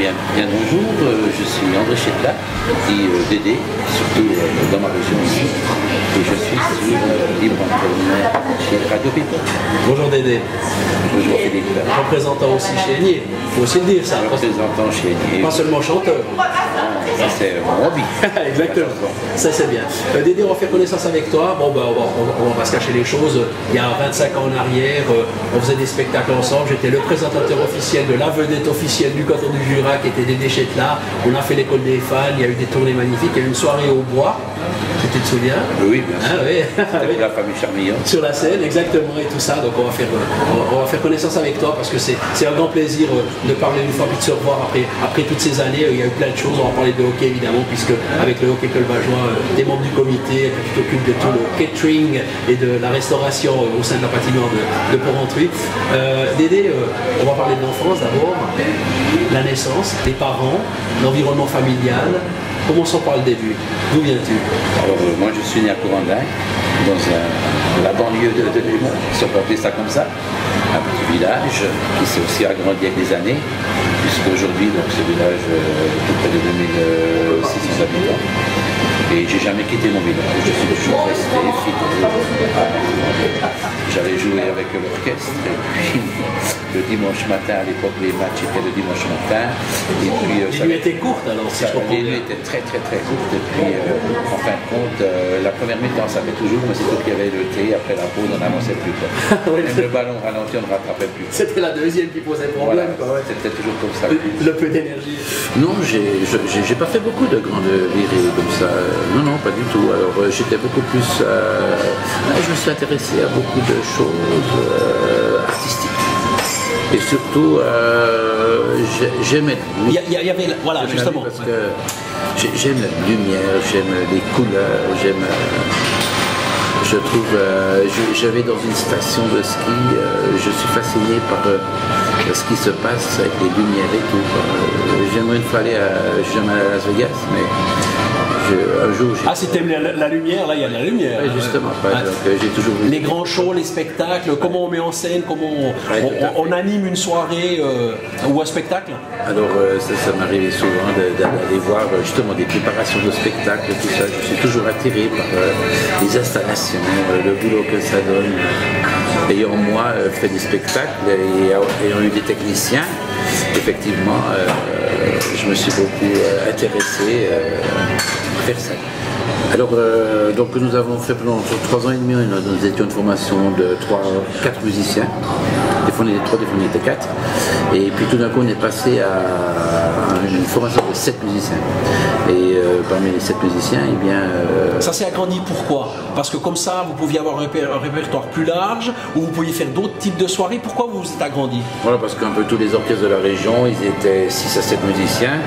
bien, bien bonjour, euh, je suis André Chetla, dit euh, Dédé, surtout euh, dans ma région ici. Et je suis sur euh, Libre Antenne chez Radio People. Bonjour Dédé. Bonjour Philippe. Représentant aussi chez Aigné. faut aussi le dire ça. Représentant chez Nier. Pas seulement chanteur. Ça c'est mon hobby. Exactement. Ça c'est bien. Dédé, on va faire connaissance avec toi. Bon ben on va, on va se cacher les choses. Il y a 25 ans en arrière, on faisait des spectacles ensemble. J'étais le présentateur officiel de la vedette officielle du canton du Jura qui était Dédé Chetla. On a fait l'école des fans, il y a eu des tournées magnifiques, il y a eu une soirée au bois. Tu te souviens Oui, bien sûr. Ah oui. C'était pour la famille Charmillon. sur la scène, exactement, et tout ça. Donc on va faire, on va, faire connaissance avec toi parce que c'est un grand plaisir euh, de parler une fois puis de se revoir après, après toutes ces années. Il y a eu plein de choses. On va parler de hockey évidemment, puisque avec le hockey Club Bajois, euh, des membres du comité, tu t'occupes de tout le catering et de la restauration euh, au sein de la patinoire de, de Porrentruy. Euh, Dédé, on va parler de l'enfance d'abord, la naissance, les parents, l'environnement familial. Commençons par le début. D'où viens-tu? Alors euh, moi je suis né à Courandin, dans la banlieue de, de Lyon, si on ça comme ça, un petit village qui s'est aussi agrandi avec les années, puisqu'aujourd'hui ce village euh, est près de 2600 habitants. Et j'ai jamais quitté mon village, je suis toujours resté fidèle. J'allais jouer avec l'orchestre dimanche matin, à l'époque les matchs étaient le dimanche matin. Et puis euh, Les ça- nuits étaient courtes alors, si je comprends les nuits étaient très très très courtes et puis euh, en fin de compte, euh, la première mi-temps ça fait toujours, mais c'est tout qu'il y avait le thé, après la pause on n'avançait plus. quoi. Oui, Même c'est- le ballon ralenti on ne rattrapait plus. C'était la deuxième qui posait Voilà, problème. ouais. c'était toujours comme ça. Le peu d'énergie. Non, j'ai pas fait beaucoup de grandes virées comme ça. Non, non, pas du tout. Alors euh, j'étais beaucoup plus. euh, ah, je me suis intéressé à beaucoup de choses euh, artistiques. Et surtout, euh, j'aimais. Il y, avait, voilà, justement. Parce que j'ai- j'aime la lumière, j'aime les couleurs, j'aime. euh, je trouve. euh, je- J'avais dans une station de ski, euh, je suis fasciné par euh, ce qui se passe avec les lumières et tout. J'aimerais une fois aller à. Jamais à Las Vegas, mais un jour. Ah, si t'aimes la, la lumière, là, il y a de la lumière. Justement, Ah, donc, euh, j'ai toujours voulu. Les grands shows, les spectacles, comment on met en scène, comment on, anime une soirée euh, ou un spectacle. Alors euh, ça, ça m'arrivait souvent d'aller voir justement des préparations de spectacles, tout ça. Je suis toujours attiré par les installations, le boulot que ça donne. Ayant moi fait des spectacles et ayant eu des techniciens, effectivement, je me suis beaucoup intéressé Alors, euh, donc nous avons fait pendant trois ans et demi, nous, étions une formation de trois, quatre musiciens. Des fois on était trois, des fois on était quatre. Et puis tout d'un coup on est passé à une formation de sept musiciens. Et euh, parmi les sept musiciens, eh bien, euh, Ça s'est agrandi pourquoi? Parce que comme ça, vous pouviez avoir un, réper- un répertoire plus large, ou vous pouviez faire d'autres types de soirées. Pourquoi vous vous êtes agrandi? Voilà, parce qu'un peu tous les orchestres de la région, ils étaient 6 à 7 musiciens.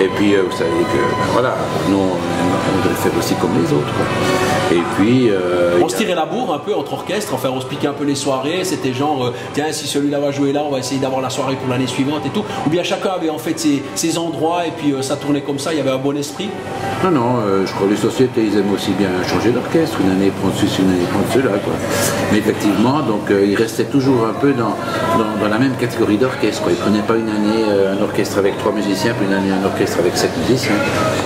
Et puis vous savez que, ben, voilà, nous on, on devait faire aussi comme les autres. quoi. Et puis. euh, On se tirait la bourre un peu entre orchestres, enfin on se piquait un peu les soirées, c'était genre, euh, tiens, si celui-là va jouer là, on va essayer d'avoir la soirée pour l'année suivante et tout. Ou bien chacun avait en fait ses, ses endroits et puis euh, ça tournait comme ça, il y avait un bon esprit. Non, non, je crois que les sociétés, ils aiment aussi bien changer d'orchestre, une année prendre ceci, une année prendre cela, quoi. Mais effectivement, donc ils restaient toujours un peu dans, dans, dans la même catégorie d'orchestre. Ils prenaient pas une année un orchestre avec trois musiciens, puis une année un orchestre avec sept musiciens.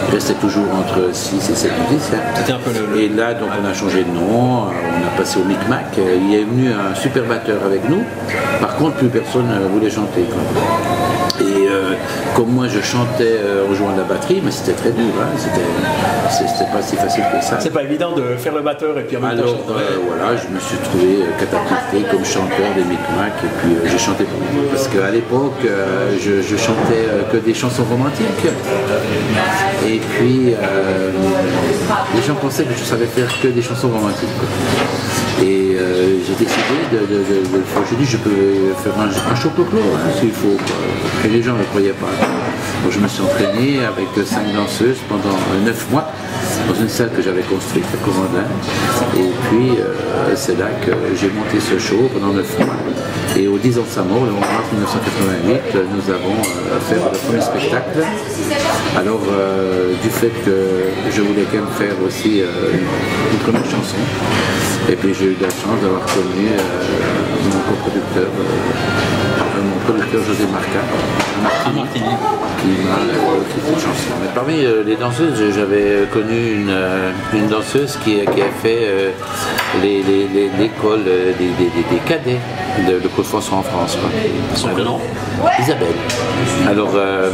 Ils restaient toujours entre six et sept musiciens. C'était un peu le- le- Et là, donc, on a changé de nom, euh, on a passé au Micmac. Euh, Il est venu un super batteur avec nous. Par contre, plus personne ne voulait chanter, quoi. Et euh, comme moi je chantais euh, en jouant de la batterie, mais c'était très dur, hein, c'était pas si facile que ça. C'est pas évident de faire le batteur et puis en même temps Alors euh, voilà, je me suis trouvé euh, catapulté comme chanteur des Micmac et puis euh, j'ai chanté pour moi. Parce qu'à l'époque, euh, je, je chantais euh, que des chansons romantiques. Et puis euh, les gens pensaient que je savais faire que des chansons romantiques. quoi. Et euh, j'ai décidé de, de, de-. J'ai dit je peux faire un, un show clo hein, s'il faut. quoi. Et les gens ne croyaient pas. Je me suis entraîné avec cinq danseuses pendant euh, neuf mois dans une salle que j'avais construite à Commandin. Et puis euh, c'est là que j'ai monté ce show pendant neuf mois. Et au 10 ans de sa mort, le 11 mars 1988, euh, nous avons fait le premier spectacle. Alors, du fait que je voulais quand même faire aussi euh, une première chanson, et puis j'ai eu de la chance d'avoir connu mon coproducteur, euh, mon producteur José Marca, qui m'a écrit cette chanson. Mais parmi euh, les danseuses, j'avais connu une, euh, une danseuse qui, qui a fait euh, les- les- les- l'école euh, des, des- des- des cadets de, de Côte François en France. quoi. Son prénom? Isabelle. Alors, euh,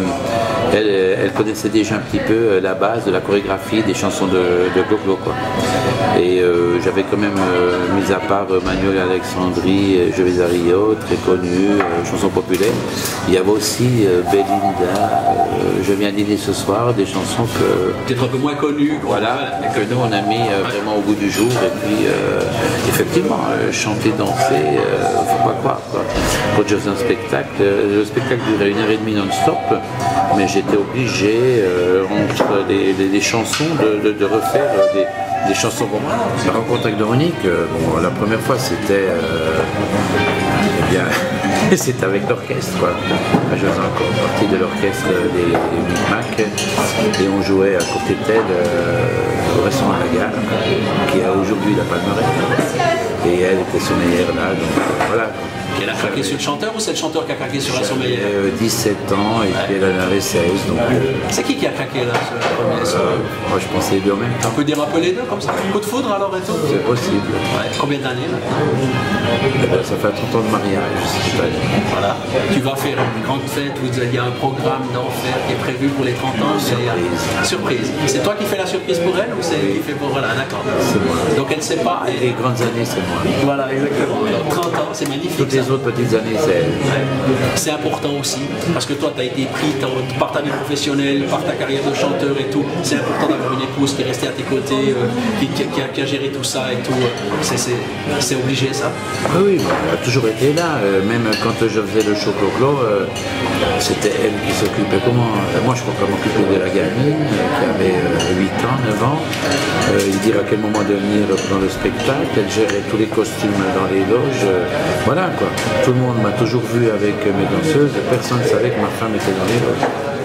elle, euh, elle connaissait déjà un petit peu euh, la base de la chorégraphie des chansons de, de Glo-Glo, quoi. Et euh, j'avais quand même euh, mis à part euh, Manuel Alexandrie, euh, Je vais à Rio, très connu, euh, chansons populaires. Il y avait aussi euh, Belinda, euh, Je viens dîner ce soir, des chansons que, Peut-être un peu moins connu. quoi. voilà, que nous on a mis euh, vraiment au goût du jour. Et puis, euh, effectivement, euh, chanter, danser, euh, faut pas croire. Quoi. Quand je faisais un spectacle, euh, le spectacle durait une heure et demie non-stop, mais j'étais obligé, euh, entre les, les- les chansons, de, de- de refaire euh, des, des chansons romantiques. La rencontre avec Dominique, euh, bon, la première fois c'était. euh, eh bien, avec l'orchestre. Je faisais encore partie de l'orchestre des, des Micmacs et on jouait à côté d'elle euh, au restaurant à la gare, qui a aujourd'hui la Palmeraie. Et elle était sommeillère là, donc voilà. Elle a craqué sur le chanteur ou c'est le chanteur qui a craqué sur la sommeillère J'avais, euh, 17 ans et puis elle en avait 16, donc euh, C'est qui qui a craqué là sur la première sur- moi je pensais les deux en même temps. On peut dire un peu les deux comme ça Coup de foudre alors et tout C'est possible. Ouais. Combien d'années maintenant ben, ça fait 30 ans de mariage. Voilà. Tu vas faire une grande fête où il y a un programme d'enfer qui est prévu pour les 30 ans. a- Surprise. C'est toi qui fais la surprise pour elle ou c'est qui fait pour voilà, d'accord. C'est moi. Donc elle ne sait pas. Et les grandes années, c'est moi. Voilà, exactement. Donc 30 ans, c'est magnifique. Toutes ça. les autres petites années, c'est elle. C'est important aussi, parce que toi, tu as été pris par ta vie professionnelle, par ta carrière de chanteur et tout. C'est important d'avoir une épouse qui est restée à tes côtés, euh, qui, qui- qui a, qui a géré tout ça et tout. C'est- obligé, ça. Ah oui, bah, elle a toujours été là. Euh, même quand je faisais le show Clo-Clo, euh, c'était elle qui s'occupait. Comment Moi, je crois qu'elle m'occupait de la gamine qui avait euh, 8 ans, 9 ans. Il dire à quel moment de venir dans le spectacle. Elle gérait tous les costumes dans les loges. Voilà quoi. Tout le monde m'a toujours vu avec mes danseuses. Personne ne savait que ma femme était dans les.